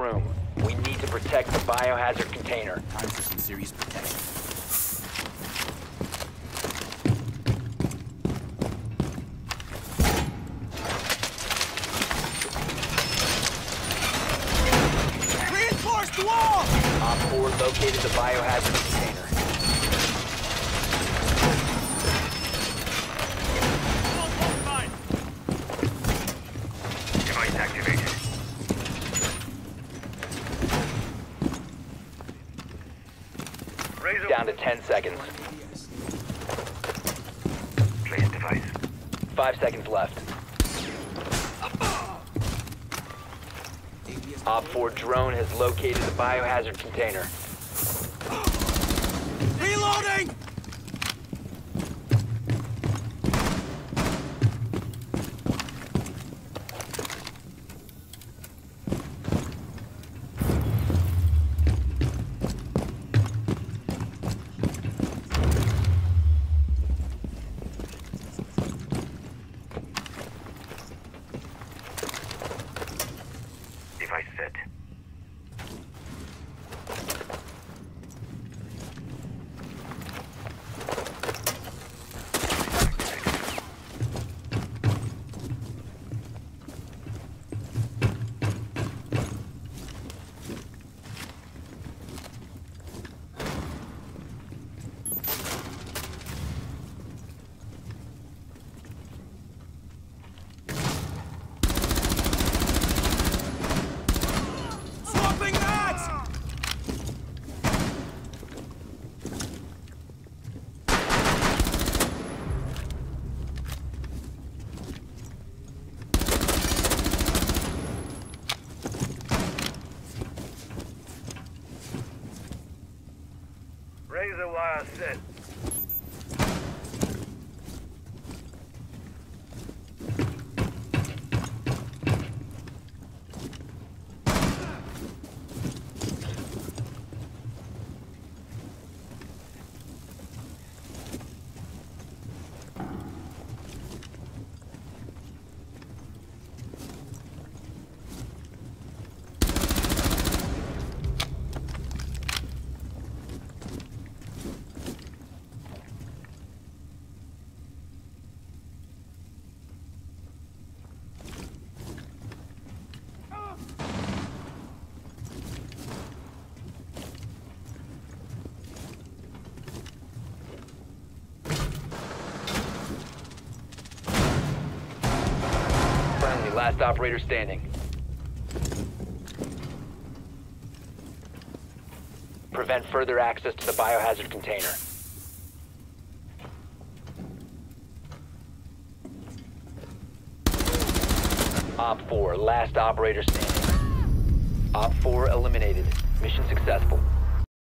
room. We need to protect the biohazard container. Time for some serious protection. Reinforce the wall! Op 4 located the biohazard container. Device activated. Razor Down to 10 seconds. place device. 5 seconds left. Op 4 drone has located the biohazard container. Device Razor wire set. Last operator standing. Prevent further access to the biohazard container. Op 4, last operator standing. Op 4 eliminated. Mission successful.